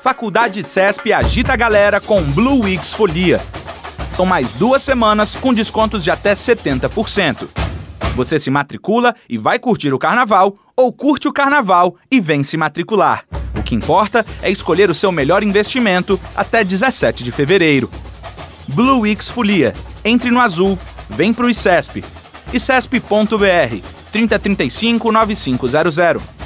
Faculdade CESP agita a galera com Blue Weeks Folia. São mais duas semanas com descontos de até 70%. Você se matricula e vai curtir o carnaval, ou curte o carnaval e vem se matricular. O que importa é escolher o seu melhor investimento até 17 de fevereiro. Blue Weeks Folia. Entre no azul, vem pro ICESP. ICESP.br 3035 9500.